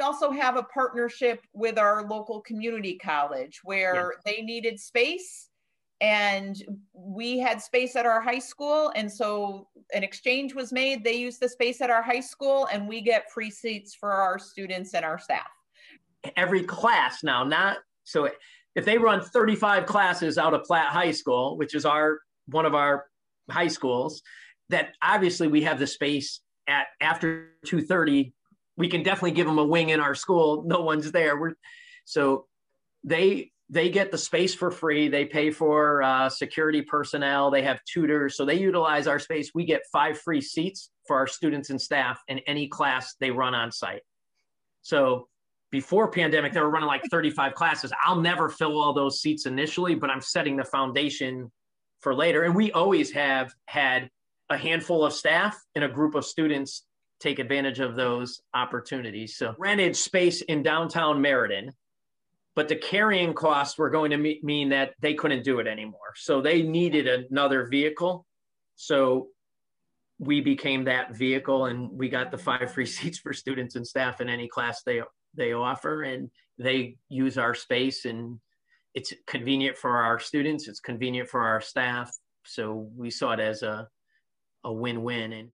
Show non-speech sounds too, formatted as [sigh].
also have a partnership with our local community college where they needed space and we had space at our high school. And so an exchange was made. They use the space at our high school and we get free seats for our students and our staff. Every class now, not so if they run 35 classes out of Platt High School, which is our one of our high schools, that obviously we have the space at after 2:30. We can definitely give them a wing in our school. No one's there. We're so they they get the space for free. They pay for uh, security personnel. They have tutors, so they utilize our space. We get five free seats for our students and staff in any class they run on site. So before pandemic, they were running like 35 classes. I'll never fill all those seats initially, but I'm setting the foundation for later. And we always have had a handful of staff and a group of students take advantage of those opportunities. So rented space in downtown Meriden, but the carrying costs were going to mean that they couldn't do it anymore. So they needed another vehicle. So we became that vehicle and we got the five free [laughs] seats for students and staff in any class they they offer and they use our space and it's convenient for our students it's convenient for our staff so we saw it as a, a win-win and